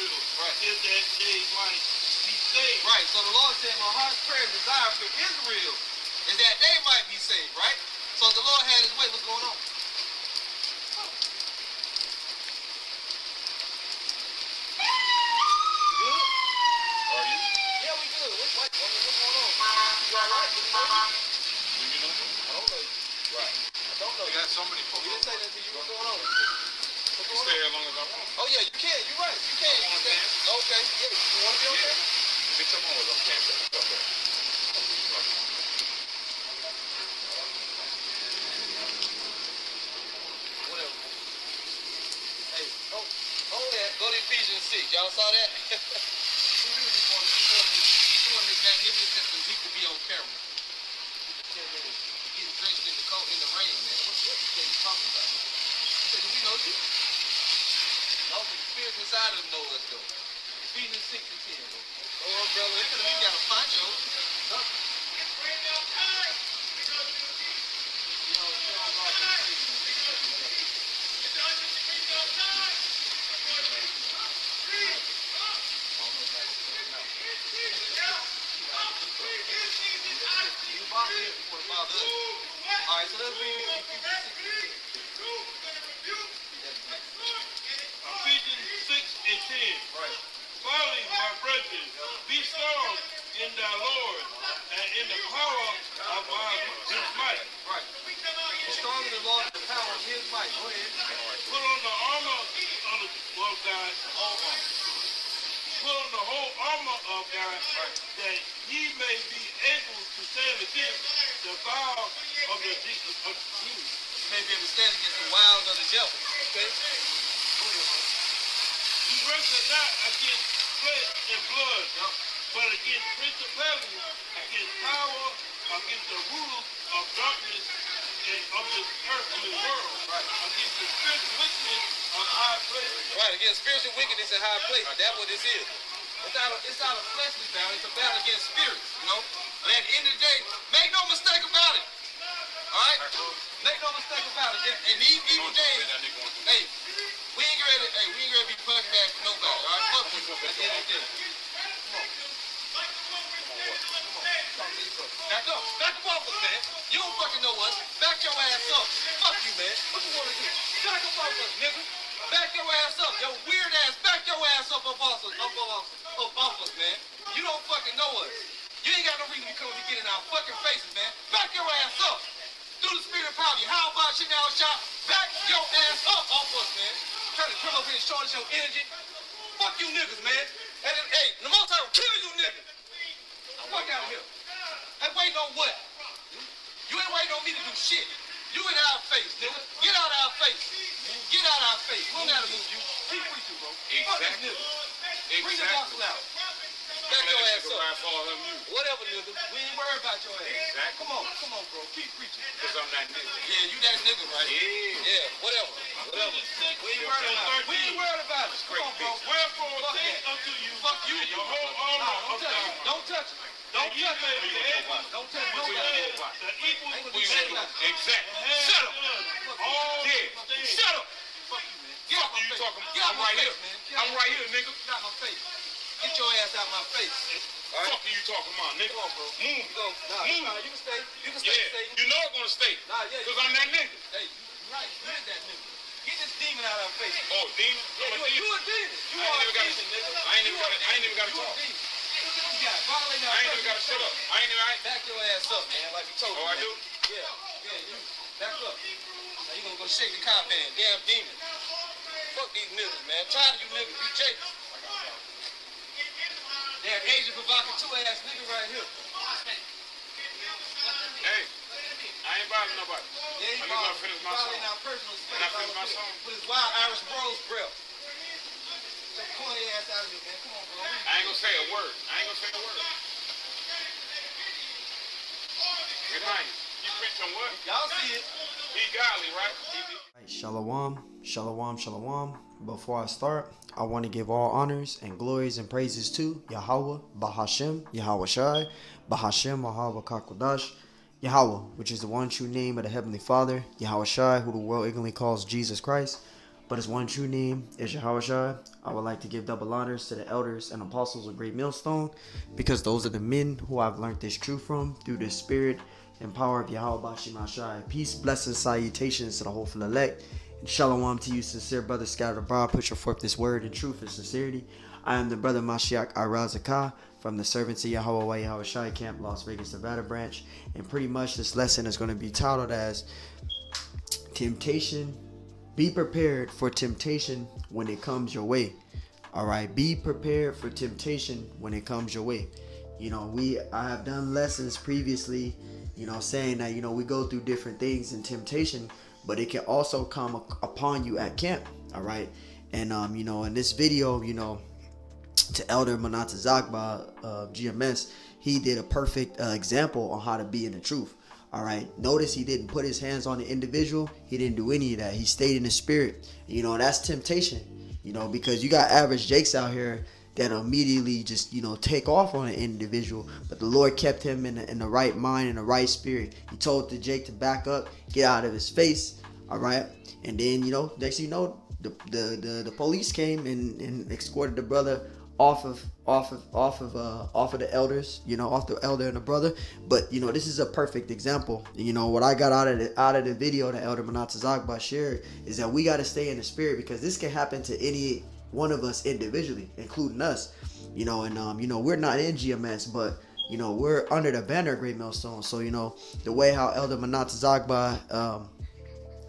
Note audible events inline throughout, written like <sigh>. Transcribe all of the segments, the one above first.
Right. is that they might be saved. Right. So the Lord said, My heart's prayer and desire for Israel is that they might be saved, right? So the Lord had his way, what's going on? You good? Are you? Yeah, we good. What, what, what, what's going on? You all right? You know me? Do you know? I don't know you. Right. I don't know We you. got so many We folks. didn't say that to you. What's going on? What's You going stay on? on? as long as I want. Oh, yeah, you can. You're right. You can. You can. Okay. Yeah, to. Whatever. Hey, oh, hold that. Go to Ephesians 6. Y'all saw that? he really just wanted, he wanted, his, wanted so he could be on camera. Getting drenched in the cold in the rain, man. What, what the you talking about? He said, do we know you? But the spirits inside of them know us, though. Ephesians 6 and 10, bro. Oh, brother, he could have got a poncho. Something. You know, you know, God can save you, man. You bother him, you want to bother us. All right, so Ephesians 6 Ephesians 6 and 10. Right. Finally, my brethren, be strong in thy Lord and in the power of my, his might. Right. Be strong in the Lord and the power of his might. Go ahead. Put on the armor of the of God. Put on the whole armor of God that ye may be able to stand against the vow of the of demons. You may be able to stand against the wiles of the devil. Okay? Ahead, wrestle not against flesh and blood, but against principalities, against power, against the rulers of darkness and of this earthly world, Right. against the spiritual wickedness of high places. Right, against spiritual wickedness in high places. That's what this is. It's not a, it's not a fleshly battle. It's a battle against spirits, you know? And at the end of the day, make no mistake about it. All right? Make no mistake about it. In these evil days, hey, we ain't ready, hey, we ain't ready to be punched back for nobody, all right? Fuck with at the end of the day. Come on. Come on. Talk to these folks. Back up. Back up off us, man. You don't fucking know us. Back your ass up. Fuck you, man. What you want to do? Back up off us, nigga. Back your ass up. Yo, weird ass. Back your ass up off us. Up off us. Up off us, man. You don't fucking know us. You ain't got no reason to come and get in our fucking faces, man. Back your ass up. Through the spirit of poverty. How about you now, shot? Back your ass up off us, man. Trying to come up here and shortage your energy. Fuck you niggas, man. And then, hey, the most I will kill you niggas. Fuck out of here. Hey, waiting on what? You ain't waiting on me to do shit. You in our face, nigga. Get out our face. Get out our face. We don't gotta move you. Keep preaching, bro. Fuck this Exactly. nigga. Bring the Exactly. gospel out. Back your ass up. Ride for all her music. Whatever, nigga. Worried about your ass. Exactly. Come on, come on, bro. Keep preaching. Because I'm that nigga. Yeah, you that nigga, right? Yeah. Yeah, whatever. Whatever. We ain't worried about it. We ain't worried about it. Come on, bro. Wherefore Fuck that. unto you Fuck you. the whole Nah, armor don't touch it. Don't touch it. Don't touch it. Don't touch to nobody. stand the evil Ain't Who gonna you say with? nothing. Exactly. Shut up. of Yeah. Shut up. Fuck you, man. Get out Fuck my you, face. talking? Get out I'm right here. man. I'm right here, nigga. Get out my face. Get your ass out my face. All right? Fuck you talking about, nigga. Come on, bro. Move. You go. Nah, Move. nah, you can stay. You can stay, Yeah. Satan. You know I'm gonna stay. Nah, yeah. Because I'm that nigga. Hey, you right. You is that nigga. Get this demon out of our face. Oh, demon? Yeah, I'm you, a you demon. a demon. You I ain't are a demon, nigga. I ain't even gotta- I ain't even gotta talk. Look at this guy. Violating our I ain't even gotta shut up. I ain't even right. Back your ass up, man, like we told Oh. I do? Yeah, yeah, you. Back up. Now you gonna go shake the cop hand. Damn demon. Fuck these niggas, man. Tired of you niggas. You Jake. Damn Asian provocateur ass nigga right here. Hey, I ain't bothering nobody. Yeah, I'm just violating gonna finish my song. our personal space. Can I finish my song? With his wild Irish bros breath. Corny ass out of here, man. Come on, bro. I ain't gonna say a word. I ain't gonna say a word. Good night. Y'all see it. Right? Shalom, shalom, shalom. Before I start, I want to give all honors and glories and praises to Yahweh, Bahashem, Yahweh Shai, Bahashem, Yahweh Kakodash, Yahweh, which is the one true name of the Heavenly Father, Yahweh Shai, who the world ignorantly calls Jesus Christ, but his one true name is Yahweh Shai. I would like to give double honors to the elders and apostles of Great Millstone because those are the men who I've learned this truth from through the spirit and power of Yahweh Shai. Peace, blessings, salutations to the hopeful elect. And shalom to you, sincere brother scattered abroad. Your forth this word in truth and sincerity. I am the brother Mashiach Ira Zakah from the Servants of Yahweh Yahweh Shai Camp, Las Vegas, Nevada branch. And pretty much this lesson is going to be titled as Temptation. Be prepared for temptation when it comes your way. All right, be prepared for temptation when it comes your way. You know, we I have done lessons previously, you know, saying that you know we go through different things and temptation, but it can also come upon you at camp. All right, and um, you know, in this video, you know, to Elder Manata Zagba of GMS, he did a perfect uh, example on how to be in the truth. All right. Notice he didn't put his hands on the individual. He didn't do any of that. He stayed in the spirit. You know, that's temptation. You know, because you got average Jakes out here that immediately just you know take off on an individual. But the lord kept him in the, in the right mind and the right spirit. He told the jake to back up get out of his face all right? And then you know next you know the the the, the police came and, and escorted the brother off of off of off of uh off of the elders you know off the elder and the brother. But you know this is a perfect example. You know what i got out of the out of the video that elder manatazak shared is that we got to stay in the spirit because this can happen to any one of us individually including us you know and um you know we're not in gms but you know we're under the banner of great millstone so you know the way how elder manatazak um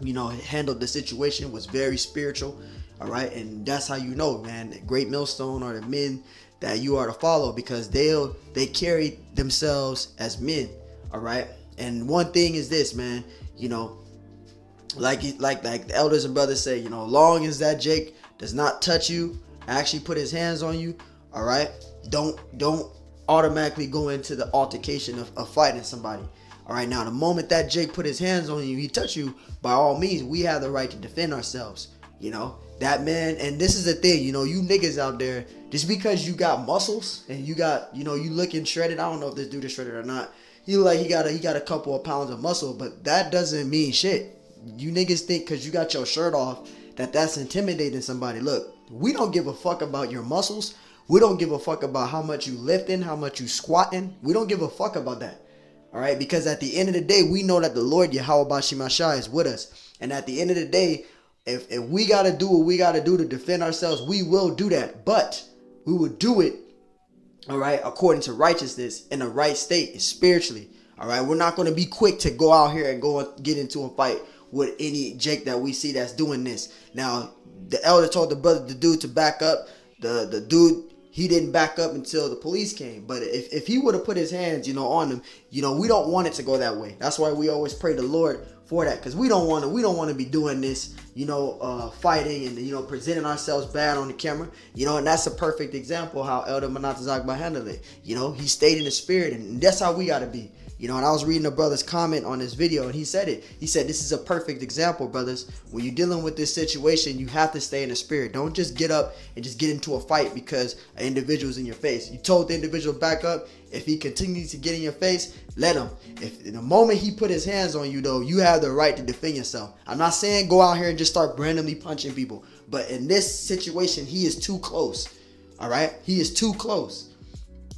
you know handled the situation was very spiritual all right, and that's how you know, man. Great millstone are the men that you are to follow because they'll they carry themselves as men. All right, and one thing is this, man. You know, like like like the elders and brothers say, you know, long as that Jake does not touch you, actually put his hands on you, all right, don't don't automatically go into the altercation of, of fighting somebody. All right, now the moment that Jake put his hands on you, he touch you, by all means, we have the right to defend ourselves. You know, that man, and this is the thing, you know, you niggas out there, just because you got muscles and you got, you know, you looking shredded. I don't know if this dude is shredded or not. He like he got a he got a couple of pounds of muscle, but that doesn't mean shit. You niggas think because you got your shirt off that that's intimidating somebody. Look, we don't give a fuck about your muscles. We don't give a fuck about how much you lifting, how much you squatting. We don't give a fuck about that. All right, because at the end of the day, we know that the Lord Yahweh Bashimashai is with us. And at the end of the day, if, if we got to do what we got to do to defend ourselves, we will do that. But we will do it, all right, according to righteousness in the right state spiritually. All right, we're not going to be quick to go out here and go and get into a fight with any Jake that we see that's doing this. Now, the elder told the brother, the dude, to back up. The the dude he didn't back up until the police came. But if, if he would have put his hands, you know, on them, you know, we don't want it to go that way. That's why we always pray the Lord for that because we don't want to we don't want to be doing this you know uh, fighting and you know presenting ourselves bad on the camera you know and that's a perfect example how elder manatazakba handled it you know he stayed in the spirit and that's how we got to be you know and i was reading a brother's comment on this video and he said it he said this is a perfect example brothers when you're dealing with this situation you have to stay in the spirit don't just get up and just get into a fight because an individual's in your face you told the individual back up if he continues to get in your face, let him. If in the moment he put his hands on you, though, you have the right to defend yourself. I'm not saying go out here and just start randomly punching people, but in this situation, he is too close. All right, he is too close.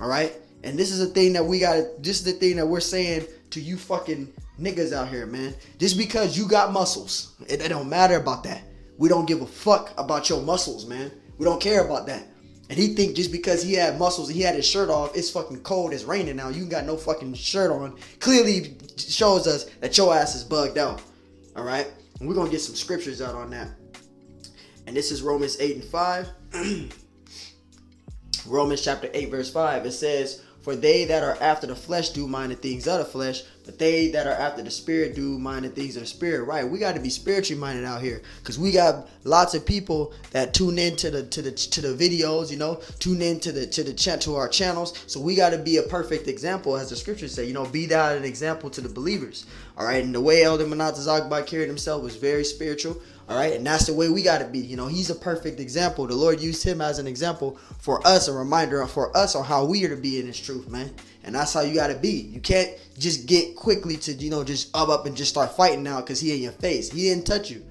All right, and this is the thing that we got. This is the thing that we're saying to you fucking niggas out here, man. Just because you got muscles, it, it don't matter about that. We don't give a fuck about your muscles, man. We don't care about that. And he think just because he had muscles he had his shirt off, it's fucking cold, it's raining now. You got no fucking shirt on. Clearly shows us that your ass is bugged out. All right, and we're gonna get some scriptures out on that. And this is Romans 8 and 5. <clears throat> Romans chapter 8, verse 5. It says, For they that are after the flesh do mind the things of the flesh, but they that are after the spirit do mind the things of the spirit. Right? We got to be spiritually minded out here, because we got lots of people that tune in to the to the to the videos. You know, tune in to the to the chat to our channels. So we got to be a perfect example, as the scriptures say. You know, be that an example to the believers. All right. And the way Elder Manatazakba carried himself was very spiritual. All right, and that's the way we got to be. You know, he's a perfect example. The Lord used him as an example for us, a reminder for us on how we are to be in His truth, man. And that's how you got to be. You can't just get quickly to, you know, just up up and just start fighting now because he in your face. He didn't touch you,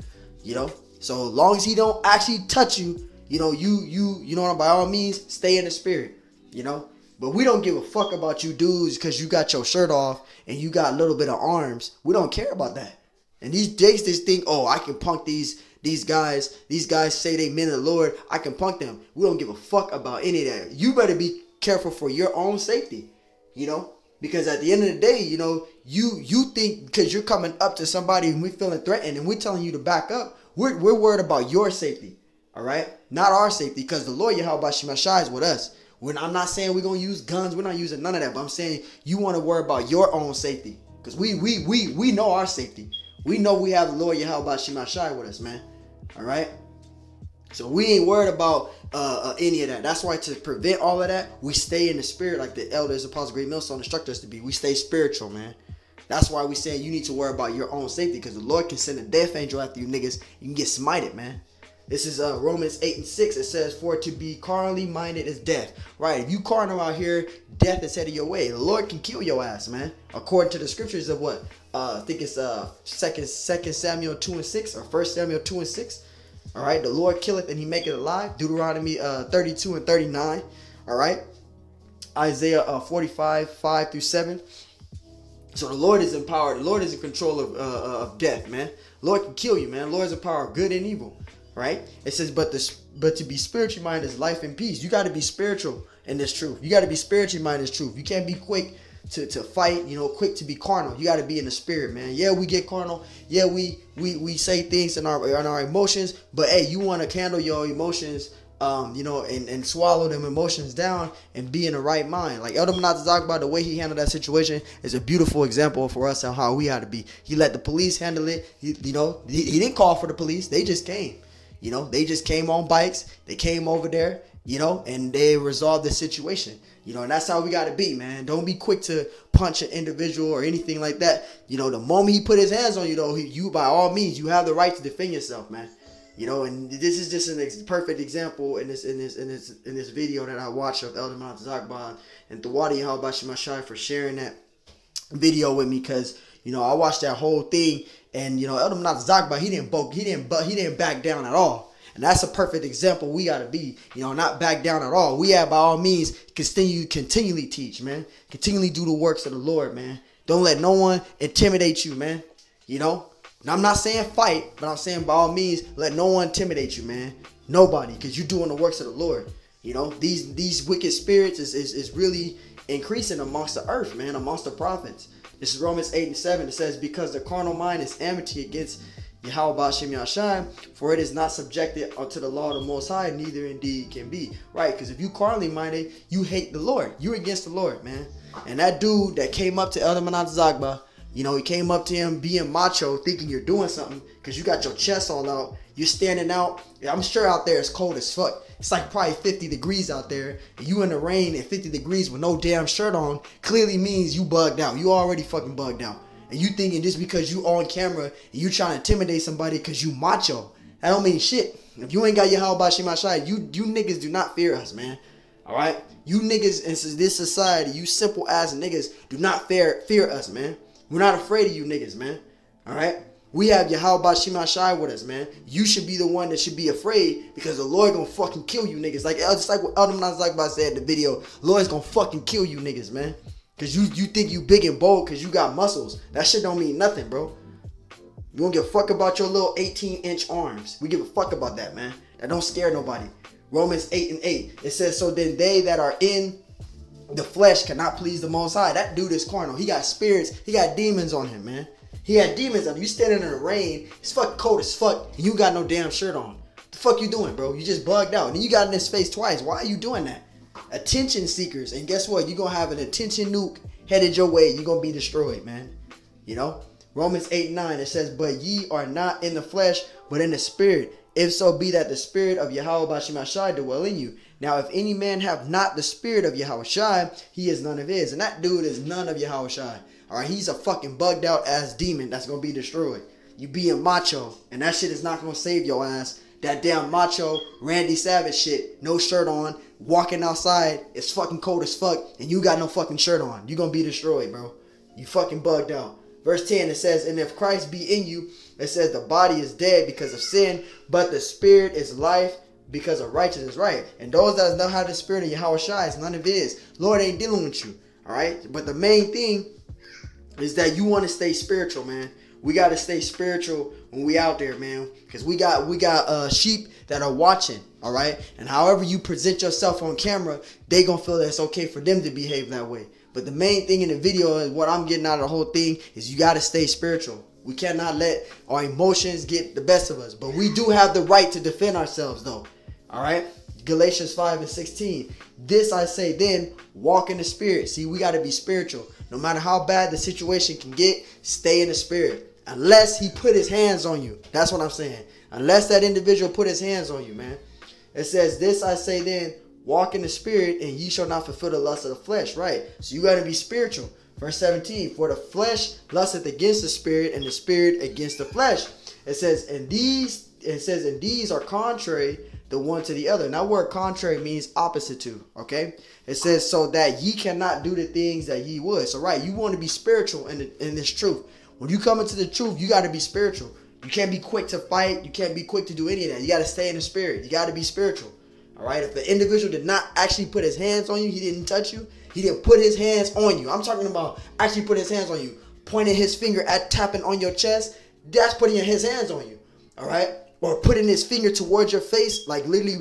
you know. So long as he don't actually touch you, you know, you you you know by all means stay in the spirit, you know. But we don't give a fuck about you dudes because you got your shirt off and you got a little bit of arms. We don't care about that. And these gangsters think, oh, I can punk these these guys. These guys say they men of the Lord. I can punk them. We don't give a fuck about any of that. You better be careful for your own safety. You know, because at the end of the day, you know, you you think because you're coming up to somebody and we feeling threatened and we're telling you to back up, we're, we're worried about your safety. All right, not our safety because the Lord Yahweh Shai is with us. When I'm not saying we're gonna use guns, we're not using none of that. But I'm saying you want to worry about your own safety because we we we we know our safety. We know we have the Lord How about she Yahweh Shai with us, man. All right. So we ain't worried about uh, uh, any of that. That's why to prevent all of that, we stay in the spirit like the elders, apostles, great millstone instruct us to be. We stay spiritual, man. That's why we saying you need to worry about your own safety because the Lord can send a death angel after you niggas. You can get smited, man. This is uh, Romans 8 and 6. It says, For to be carnally minded is death. Right? If you carnal out here, death is headed your way. The Lord can kill your ass, man. According to the scriptures of what? Uh, I think it's uh second second Samuel 2 and 6 or first Samuel 2 and 6. All right, the Lord killeth and he maketh alive. Deuteronomy uh, 32 and 39. All right, Isaiah uh, 45, 5 through 7. So the Lord is empowered. The Lord is in control of, uh, uh of death, man. Lord can kill you, man. The Lord is in power of good and evil, right? It says, but this, but to be spiritually minded is life and peace. You got to be spiritual in this truth. You got to be spiritually minded in truth. You can't be quick to, to fight, you know, quick to be carnal. You got to be in the spirit, man. Yeah, we get carnal. Yeah, we we we say things in our in our emotions, but hey, you want to handle your emotions, um, you know, and, and swallow them emotions down and be in the right mind. Like Elder Manat talk about the way he handled that situation is a beautiful example for us on how we ought to be. He let the police handle it. He, you know, he, he didn't call for the police. They just came. You know, they just came on bikes. They came over there. You know, and they resolved the situation. You know, and that's how we got to be, man. Don't be quick to punch an individual or anything like that. You know, the moment he put his hands on you, though, he, you by all means, you have the right to defend yourself, man. You know, and this is just an ex- perfect example in this in this in this in this video that I watched of Elder Montezakban and Thawadi Halbashimashai for sharing that video with me because you know I watched that whole thing and you know Elder Montezakban he didn't boke he didn't but he didn't back down at all and that's a perfect example we gotta be, you know, not back down at all. We have by all means continue continually teach, man. Continually do the works of the Lord, man. Don't let no one intimidate you, man. You know? And I'm not saying fight, but I'm saying by all means, let no one intimidate you, man. Nobody, because you're doing the works of the Lord. You know, these these wicked spirits is, is, is really increasing amongst the earth, man, amongst the prophets. This is Romans 8 and 7. It says, Because the carnal mind is enmity against Yahweh Shem for it is not subjected unto the law of the Most High, neither indeed can be. Right? Because if you carnally minded, you hate the Lord. You're against the Lord, man. And that dude that came up to Elder Manat Zagba, you know, he came up to him being macho, thinking you're doing something because you got your chest all out. You're standing out. I'm sure out there it's cold as fuck. It's like probably 50 degrees out there. And you in the rain at 50 degrees with no damn shirt on clearly means you bugged out. You already fucking bugged out and you thinking just because you on camera and you trying to intimidate somebody because you macho, that don't mean shit. If you ain't got your how about Shimashai, you you niggas do not fear us, man. All right, you niggas in this society, you simple ass niggas do not fear fear us, man. We're not afraid of you niggas, man. All right. We have Yahweh Shimashai with us, man. You should be the one that should be afraid because the Lord gonna fucking kill you niggas. Like uh, just like what Adam Nazakba said in the video, Lord's gonna fucking kill you niggas, man. Cause you you think you big and bold cause you got muscles. That shit don't mean nothing, bro. You don't give a fuck about your little 18 inch arms. We give a fuck about that, man. That don't scare nobody. Romans 8 and 8. It says, So then they that are in the flesh cannot please the most high. That dude is carnal. He got spirits, he got demons on him, man. He had demons on him. You standing in the rain, it's fucking cold as fuck, and you got no damn shirt on. The fuck you doing, bro? You just bugged out. And you got in his face twice. Why are you doing that? attention seekers. And guess what? You're gonna have an attention nuke headed your way. You're gonna be destroyed, man. You know? Romans 8 9, it says, But ye are not in the flesh, but in the spirit. If so be that the spirit of Yahweh Bashimashai dwell in you. Now, if any man have not the spirit of Yahweh Shai, he is none of his. And that dude is none of Yahweh Shai. Alright, he's a fucking bugged out ass demon that's gonna be destroyed. You being macho, and that shit is not gonna save your ass. That damn macho Randy Savage shit, no shirt on, walking outside, it's fucking cold as fuck, and you got no fucking shirt on. You gonna be destroyed, bro. You fucking bugged out. Verse 10 it says, And if Christ be in you, It says the body is dead because of sin, but the spirit is life because of righteousness, right? And those that know how the spirit of Yahweh shines, none of it is. Lord ain't dealing with you. All right. But the main thing is that you want to stay spiritual, man. We got to stay spiritual when we out there, man. Because we got we got uh, sheep that are watching, all right. And however you present yourself on camera, they gonna feel that it's okay for them to behave that way. But the main thing in the video is what I'm getting out of the whole thing is you got to stay spiritual. We cannot let our emotions get the best of us. But we do have the right to defend ourselves, though. All right. Galatians 5 and 16. This I say then, walk in the spirit. See, we got to be spiritual. No matter how bad the situation can get, stay in the spirit. Unless he put his hands on you. That's what I'm saying. Unless that individual put his hands on you, man. It says, This I say then, walk in the spirit, and ye shall not fulfill the lust of the flesh. Right. So you got to be spiritual. Verse 17, for the flesh lusteth against the spirit, and the spirit against the flesh. It says, and these, it says, and these are contrary the one to the other. Now, word contrary means opposite to. Okay, it says so that ye cannot do the things that ye would. So, right, you want to be spiritual in the, in this truth. When you come into the truth, you got to be spiritual. You can't be quick to fight. You can't be quick to do any of that. You got to stay in the spirit. You got to be spiritual. All right. If the individual did not actually put his hands on you, he didn't touch you. He didn't put his hands on you. I'm talking about actually putting his hands on you, pointing his finger at tapping on your chest. That's putting his hands on you. All right or putting his finger towards your face, like literally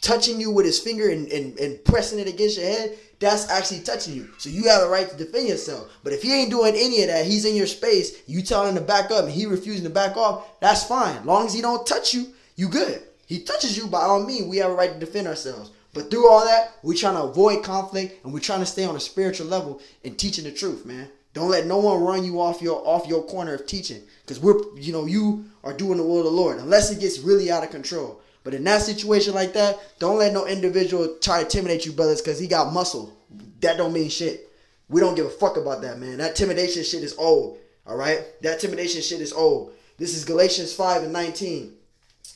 touching you with his finger and, and, and pressing it against your head, that's actually touching you. So you have a right to defend yourself. But if he ain't doing any of that, he's in your space, you telling him to back up and he refusing to back off, that's fine. Long as he don't touch you, you good. He touches you, by all means, we have a right to defend ourselves. But through all that, we're trying to avoid conflict and we're trying to stay on a spiritual level and teaching the truth, man. Don't let no one run you off your off your corner of teaching. Because we're you know, you are doing the will of the Lord. Unless it gets really out of control. But in that situation like that, don't let no individual try to intimidate you, brothers, because he got muscle. That don't mean shit. We don't give a fuck about that, man. That intimidation shit is old. All right? That intimidation shit is old. This is Galatians 5 and 19.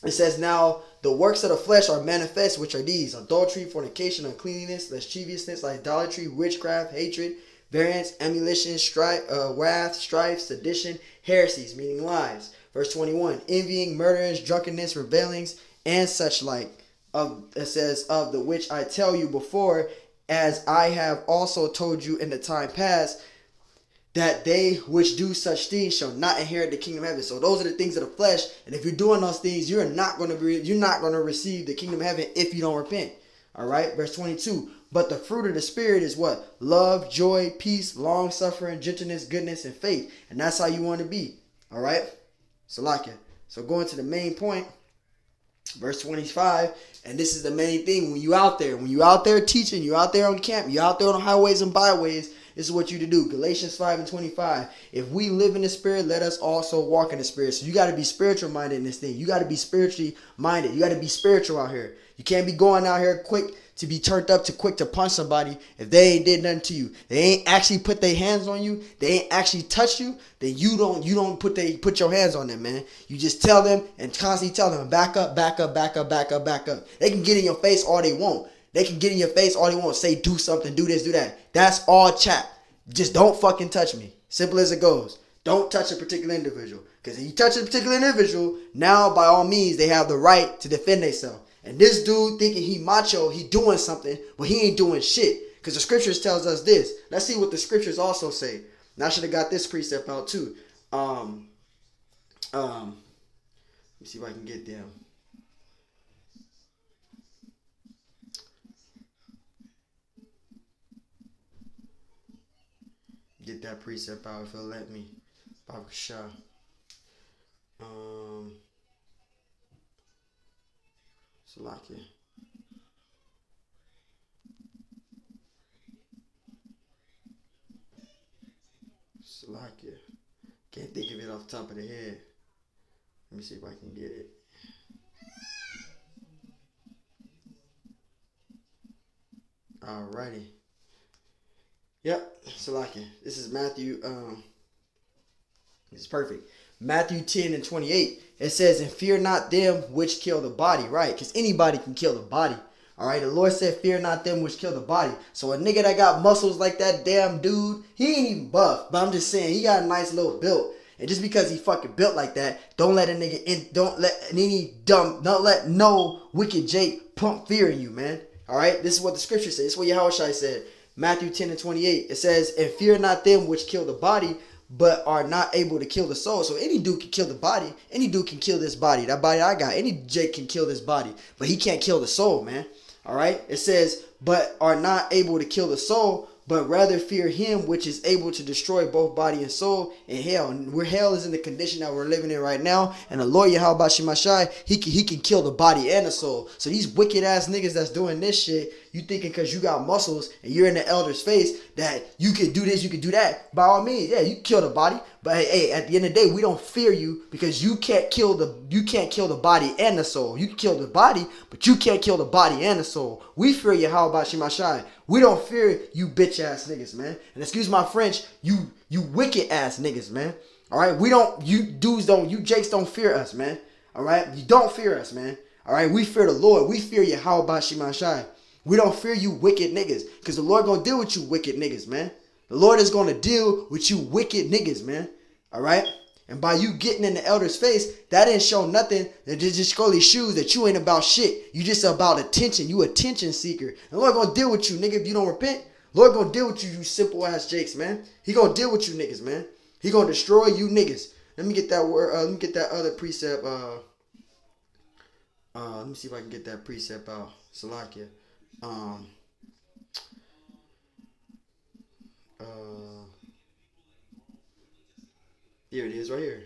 It says, Now the works of the flesh are manifest, which are these adultery, fornication, uncleanness, lasciviousness, idolatry, witchcraft, hatred variance, emulation, strife, uh, wrath, strife, sedition, heresies, meaning lies. Verse 21, envying, murderings, drunkenness, rebellings, and such like. Of it says, of the which I tell you before, as I have also told you in the time past, that they which do such things shall not inherit the kingdom of heaven. So those are the things of the flesh, and if you're doing those things, you're not going to be, you're not going to receive the kingdom of heaven if you don't repent. All right, verse 22. But the fruit of the Spirit is what? Love, joy, peace, long suffering, gentleness, goodness, and faith. And that's how you want to be. All right? So, like it. So, going to the main point, verse 25. And this is the main thing when you out there, when you out there teaching, you out there on camp, you out there on highways and byways, this is what you to do. Galatians 5 and 25. If we live in the spirit, let us also walk in the spirit. So you got to be spiritual minded in this thing. You got to be spiritually minded. You got to be spiritual out here. You can't be going out here quick to be turned up to quick to punch somebody if they ain't did nothing to you. They ain't actually put their hands on you. They ain't actually touched you. Then you don't you don't put they put your hands on them, man. You just tell them and constantly tell them back up, back up, back up, back up, back up. They can get in your face all they want. They can get in your face all they want. Say do something, do this, do that. That's all chat. Just don't fucking touch me. Simple as it goes. Don't touch a particular individual. Because if you touch a particular individual, now by all means they have the right to defend themselves. And this dude thinking he macho, he doing something, but he ain't doing shit. Because the scriptures tells us this. Let's see what the scriptures also say. And I should have got this precept out too. Um, um, let me see if I can get them. Get that precept out if it'll let me. Baba Shah. Um. Salakia. Salakia. Can't think of it off the top of the head. Let me see if I can get it. Alrighty. Yep, Salakia. This is Matthew. Um, it's perfect. Matthew 10 and 28, it says, And fear not them which kill the body, right? Because anybody can kill the body. All right, the Lord said, Fear not them which kill the body. So a nigga that got muscles like that damn dude, he ain't even buff. But I'm just saying, he got a nice little build. And just because he fucking built like that, don't let a nigga in. Don't let any dumb. Don't let no wicked Jake pump fear in you, man. All right. This is what the scripture says. This is what Yahushua said. Matthew 10 and 28. It says, "And fear not them which kill the body." But are not able to kill the soul. So any dude can kill the body. Any dude can kill this body. That body I got. Any Jake can kill this body. But he can't kill the soul, man. All right. It says, but are not able to kill the soul but rather fear him which is able to destroy both body and soul in hell. And where hell is in the condition that we're living in right now, and the Lord Yahweh Shemashai, he can he can kill the body and the soul. So these wicked ass niggas that's doing this shit, you thinking because you got muscles and you're in the elder's face that you can do this, you can do that. By all means, yeah, you kill the body. But hey, at the end of the day, we don't fear you because you can't kill the you can't kill the body and the soul. You can kill the body, but you can't kill the body and the soul. We fear you. How about Shemashai? We don't fear you bitch ass niggas, man. And excuse my French, you you wicked ass niggas, man. All right, we don't you dudes don't you Jakes don't fear us, man. All right, you don't fear us, man. All right, we fear the Lord. We fear you. How about Shemashai? We don't fear you wicked niggas, cause the Lord gonna deal with you wicked niggas, man. The Lord is gonna deal with you wicked niggas, man. All right. And by you getting in the elder's face, that didn't show nothing. That just these shoes that you ain't about shit. You just about attention. You attention seeker. And Lord gonna deal with you, nigga, if you don't repent. Lord gonna deal with you, you simple ass jakes, man. He gonna deal with you niggas, man. He gonna destroy you niggas. Let me get that word. Uh, let me get that other precept. Uh, uh, let me see if I can get that precept out. Salakia. Um. Uh. Here it is, right here.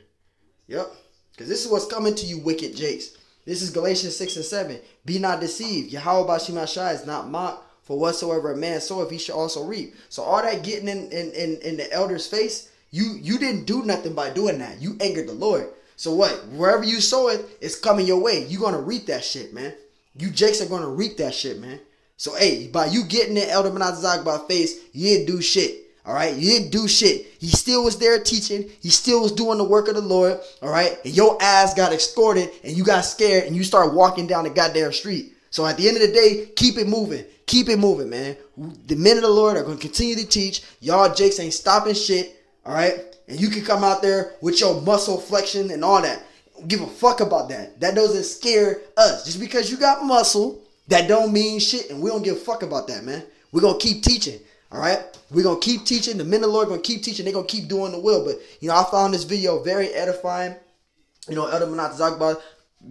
Yep. Because this is what's coming to you, wicked jakes. This is Galatians 6 and 7. Be not deceived. Yahweh Shemashai is not mocked. For whatsoever a man soweth, he shall also reap. So all that getting in, in, in, in the elder's face, you you didn't do nothing by doing that. You angered the Lord. So what? Wherever you sow it, it's coming your way. You're gonna reap that shit, man. You jakes are gonna reap that shit, man. So hey, by you getting in Elder Menazag by face, you didn't do shit. All right, you didn't do shit. He still was there teaching. He still was doing the work of the Lord. All right, and your ass got escorted, and you got scared, and you start walking down the goddamn street. So at the end of the day, keep it moving. Keep it moving, man. The men of the Lord are going to continue to teach. Y'all jakes ain't stopping shit. All right, and you can come out there with your muscle flexion and all that. Give a fuck about that. That doesn't scare us. Just because you got muscle, that don't mean shit, and we don't give a fuck about that, man. We're gonna keep teaching. All right, we're gonna keep teaching. The men of the Lord gonna keep teaching. They're gonna keep doing the will. But you know, I found this video very edifying. You know, Elder Manat Zagba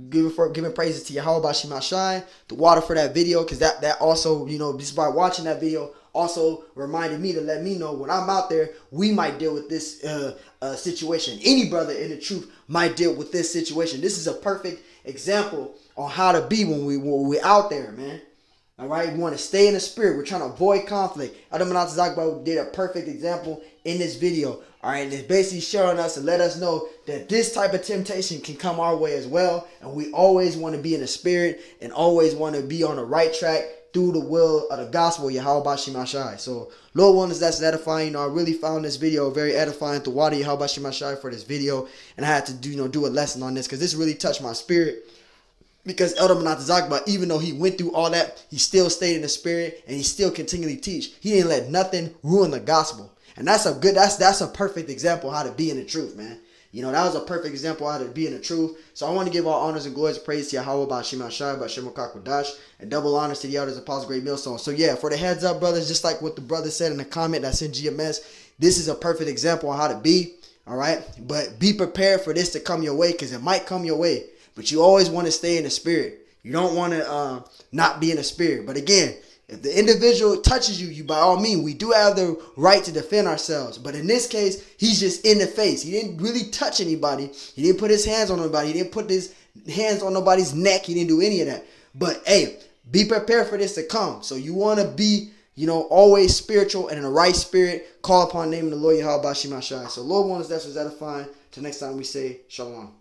giving for giving praises to Yahweh Shai, the water for that video, because that that also, you know, just by watching that video, also reminded me to let me know when I'm out there, we might deal with this uh, uh, situation. Any brother in the truth might deal with this situation. This is a perfect example on how to be when we when we out there, man. All right, we want to stay in the spirit. We're trying to avoid conflict. Adam Zakba did a perfect example in this video. All right, and it's basically showing us and let us know that this type of temptation can come our way as well. And we always want to be in the spirit and always want to be on the right track through the will of the gospel, Yahweh Shemashai. So, Lord willing, that's edifying. You know, I really found this video very edifying. To water Yahweh Shemashai for this video, and I had to do you know do a lesson on this because this really touched my spirit because Elder Manatazakba, even though he went through all that, he still stayed in the spirit and he still continually teach. He didn't let nothing ruin the gospel. And that's a good, that's that's a perfect example how to be in the truth, man. You know, that was a perfect example how to be in the truth. So I want to give all honors and glories and praise to Yahweh about Shema Shai, about Shema and double honors to the elders of Paul's Great Millstone. So yeah, for the heads up, brothers, just like what the brother said in the comment that's in GMS, this is a perfect example on how to be. All right. But be prepared for this to come your way because it might come your way. But you always want to stay in the spirit. You don't want to uh, not be in the spirit. But again, if the individual touches you, you by all means, we do have the right to defend ourselves. But in this case, he's just in the face. He didn't really touch anybody. He didn't put his hands on nobody. He didn't put his hands on nobody's neck. He didn't do any of that. But hey, be prepared for this to come. So you want to be, you know, always spiritual and in the right spirit. Call upon the name of the Lord Yahweh Bashimashai. So Lord wants us that was edifying. Till next time we say shalom.